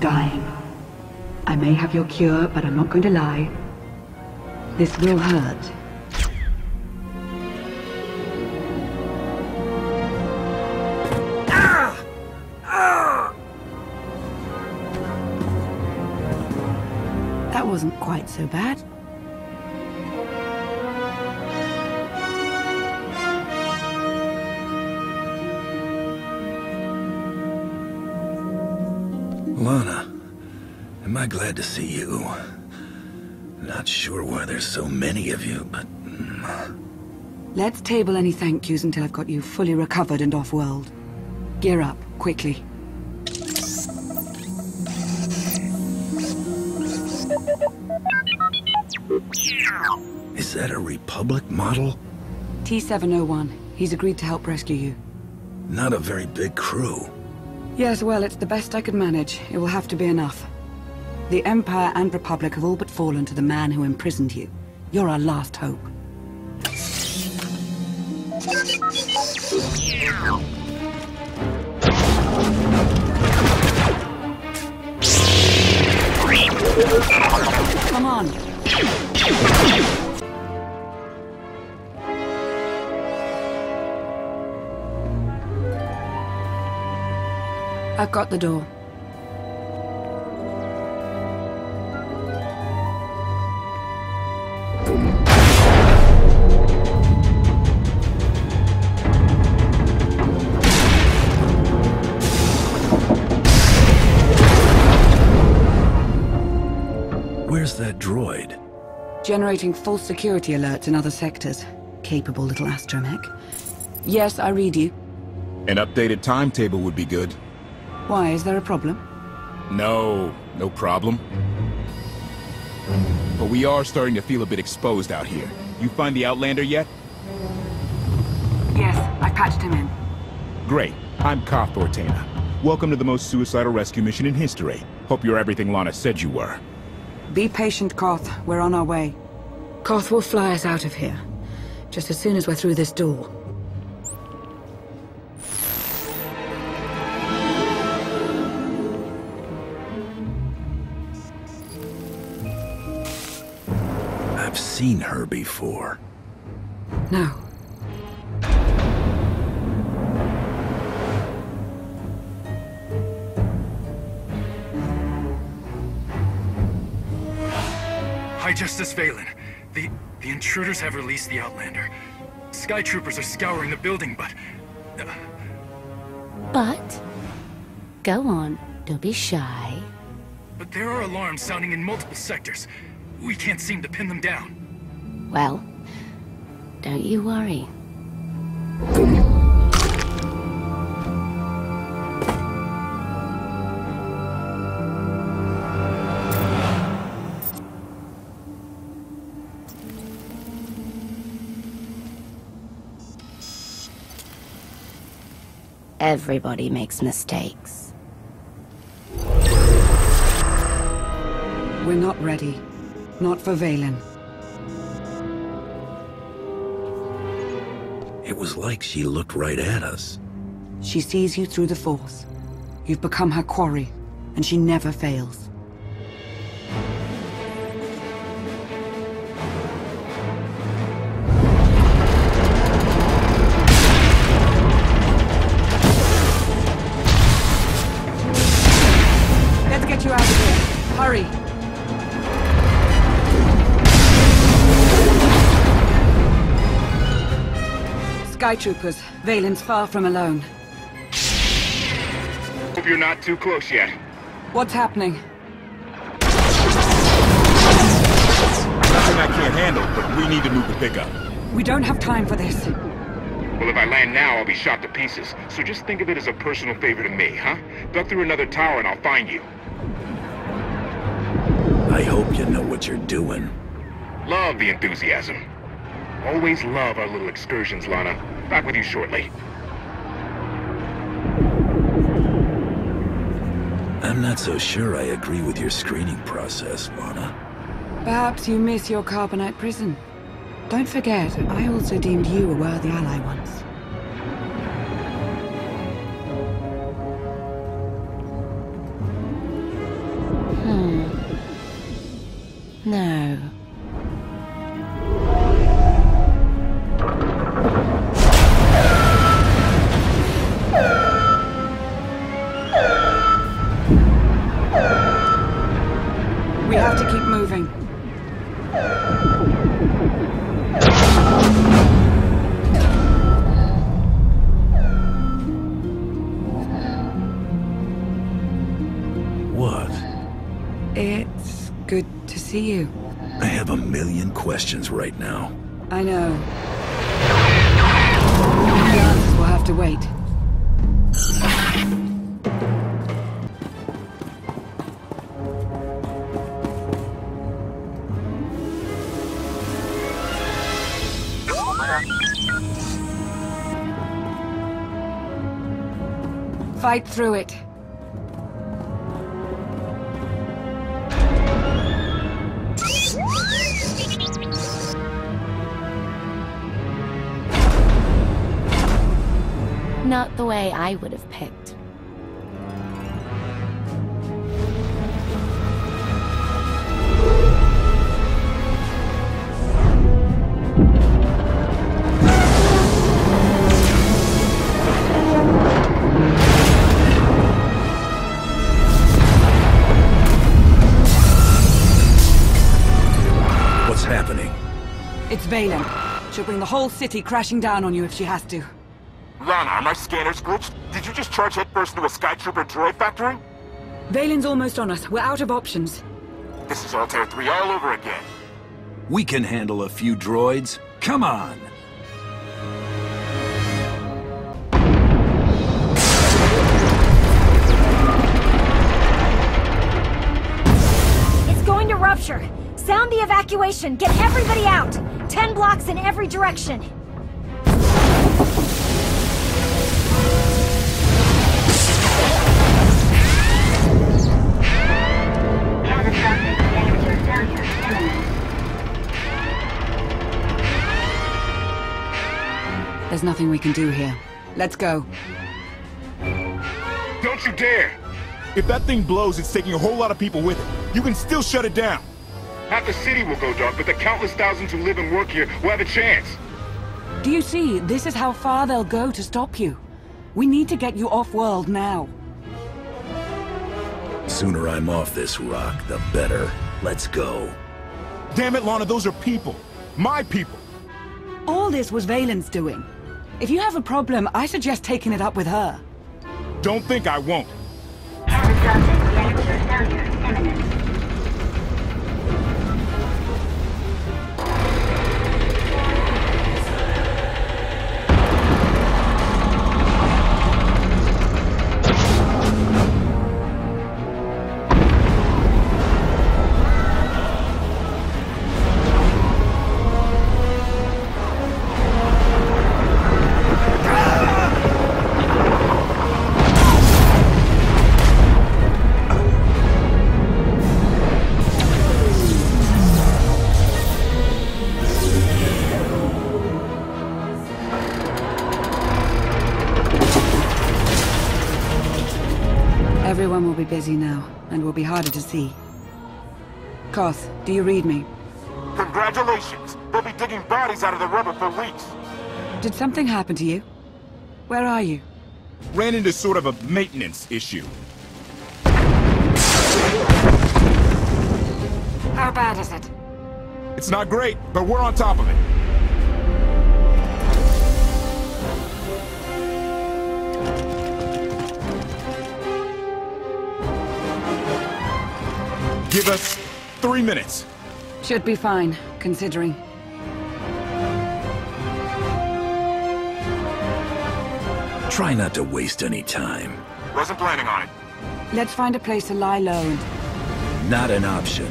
dying. I may have your cure, but I'm not going to lie. This will hurt. That wasn't quite so bad. I glad to see you? Not sure why there's so many of you, but... Let's table any thank yous until I've got you fully recovered and off-world. Gear up, quickly. Is that a Republic model? T-701. He's agreed to help rescue you. Not a very big crew. Yes, well, it's the best I could manage. It will have to be enough. The Empire and Republic have all but fallen to the man who imprisoned you. You're our last hope. Come on. I've got the door. Where's that droid? Generating false security alerts in other sectors. Capable little astromech. Yes, I read you. An updated timetable would be good. Why, is there a problem? No, no problem. But we are starting to feel a bit exposed out here. You find the Outlander yet? Yes, I've patched him in. Great. I'm Koth Vortena. Welcome to the most suicidal rescue mission in history. Hope you're everything Lana said you were. Be patient, Koth. We're on our way. Koth will fly us out of here. Just as soon as we're through this door. I've seen her before. No. Hi, Justice Vaylin. The the intruders have released the Outlander. Sky troopers are scouring the building, but uh, But, go on, don't be shy. but there are alarms sounding in multiple sectors. We can't seem to pin them down. Well, don't you worry. Everybody makes mistakes. We're not ready. Not for Vaylin. It was like she looked right at us. She sees you through the Force. You've become her quarry, and she never fails. Sky Troopers, Vaylin's far from alone. Hope you're not too close yet. What's happening? Nothing I can't handle, but we need to move the pickup. We don't have time for this. Well, if I land now, I'll be shot to pieces. So just think of it as a personal favor to me, huh? Duck through another tower and I'll find you. I hope you know what you're doing. Love the enthusiasm. Always love our little excursions, Lana. Back with you shortly. I'm not so sure I agree with your screening process, Lana. Perhaps you miss your carbonite prison. Don't forget, I also deemed you a worthy ally once. Hmm. No. Questions right now. I know. The answers will have to wait. Fight through it. Not the way I would have picked. What's happening? It's Vaylin. She'll bring the whole city crashing down on you if she has to. Lana, are my scanners glitched? Did you just charge headfirst into a Skytrooper droid factory? Vaylin's almost on us. We're out of options. This is Altair 3 all over again. We can handle a few droids. Come on! It's going to rupture. Sound the evacuation. Get everybody out. Ten blocks in every direction. There's nothing we can do here. Let's go. Don't you dare! If that thing blows, it's taking a whole lot of people with it. You can still shut it down. Half the city will go dark, but the countless thousands who live and work here will have a chance. Do you see? This is how far they'll go to stop you. We need to get you off-world now. Sooner I'm off this rock, the better. Let's go. Damn it, Lana, those are people. My people. All this was Vaylin's doing. If you have a problem, I suggest taking it up with her. Don't think I won't. Everyone will be busy now, and will be harder to see. Koth, do you read me? Congratulations! They'll be digging bodies out of the rubble for weeks. Did something happen to you? Where are you? Ran into sort of a maintenance issue. How bad is it? It's not great, but we're on top of it. Give us three minutes. Should be fine, considering. Try not to waste any time. Wasn't planning on it. Let's find a place to lie low and... Not an option.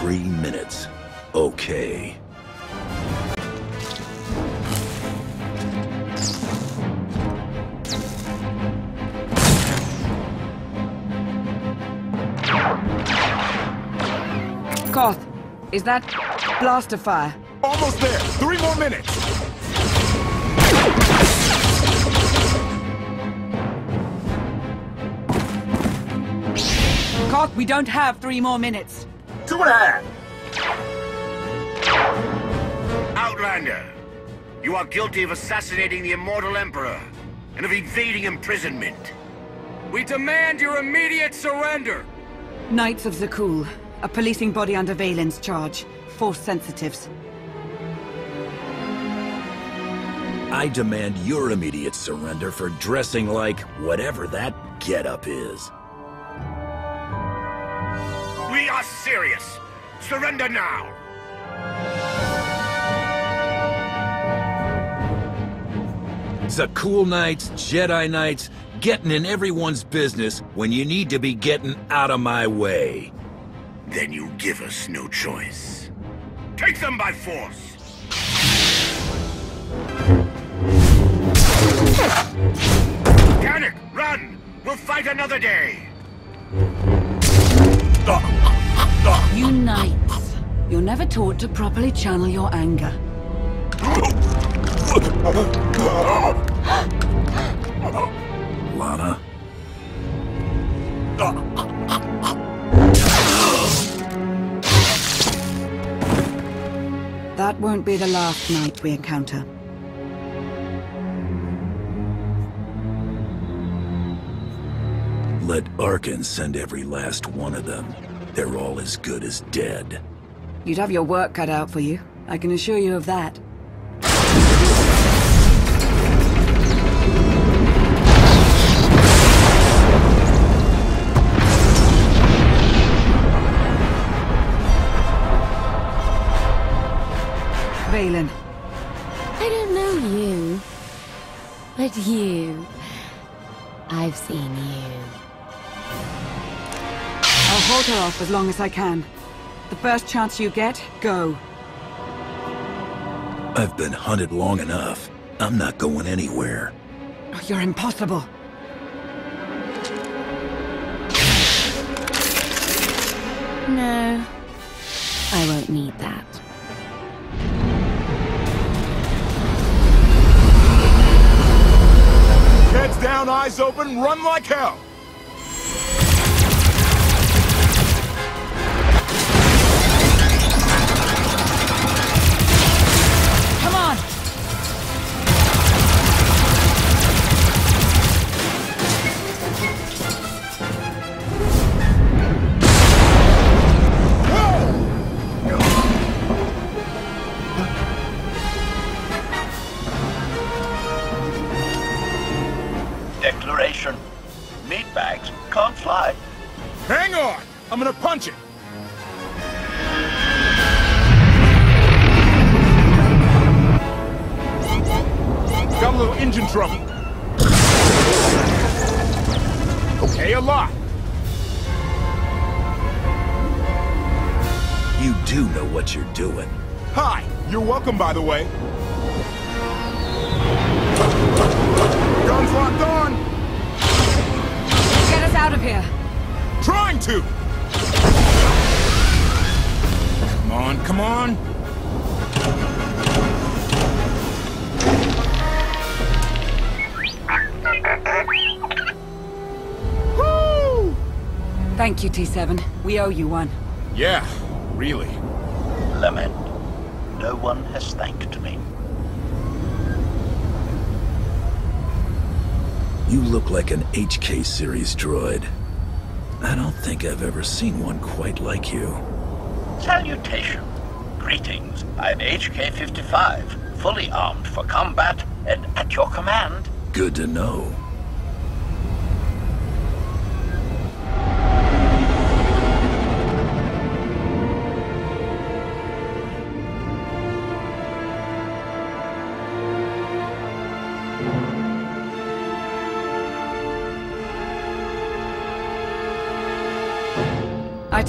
Three minutes. Okay. Is that blaster fire? Almost there! Three more minutes! Koth, we don't have three more minutes. Two and a half. Outlander, you are guilty of assassinating the Immortal Emperor and of evading imprisonment. We demand your immediate surrender! Knights of Zakuul, a policing body under Vaylin's charge. Force sensitives. I demand your immediate surrender for dressing like whatever that getup is. We are serious. Surrender now. Zakuul Knights, Jedi Knights, getting in everyone's business when you need to be getting out of my way. Then you give us no choice. Take them by force. Panic! Run! We'll fight another day! You knights. You're never taught to properly channel your anger. Lana? Ah! That won't be the last knight we encounter. Let Arcann send every last one of them. They're all as good as dead. You'd have your work cut out for you. I can assure you of that. Vaylin, I don't know you. But you. I've seen you. I'll hold her off as long as I can. The first chance you get, go. I've been hunted long enough. I'm not going anywhere. Oh, You're impossible. No. I won't need that. Heads down, eyes open, run like hell! A little engine trouble. Okay, a lot. You do know what you're doing. Hi, you're welcome, by the way. Guns locked on! Get us out of here! Trying to! Come on, come on! Thank you, T7. We owe you one. Yeah, really. Lament. No one has thanked me. You look like an HK series droid. I don't think I've ever seen one quite like you. Salutation. Greetings. I'm HK-55, fully armed for combat and at your command. Good to know.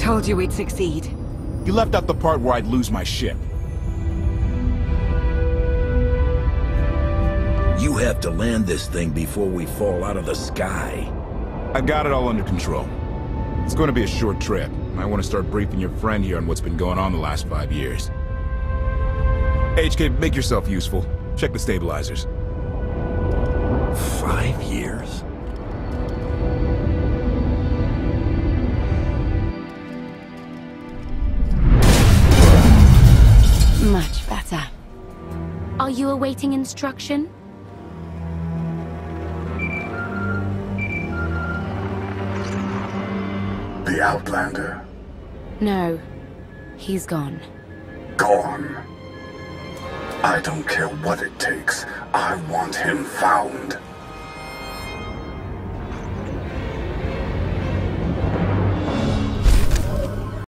Told you we'd succeed. You left out the part where I'd lose my ship. You have to land this thing before we fall out of the sky. I got it all under control. It's going to be a short trip. I want to start briefing your friend here on what's been going on the last five years. HK, make yourself useful. Check the stabilizers. Five years? Are you awaiting instruction? The Outlander. No. He's gone. Gone. I don't care what it takes. I want him found.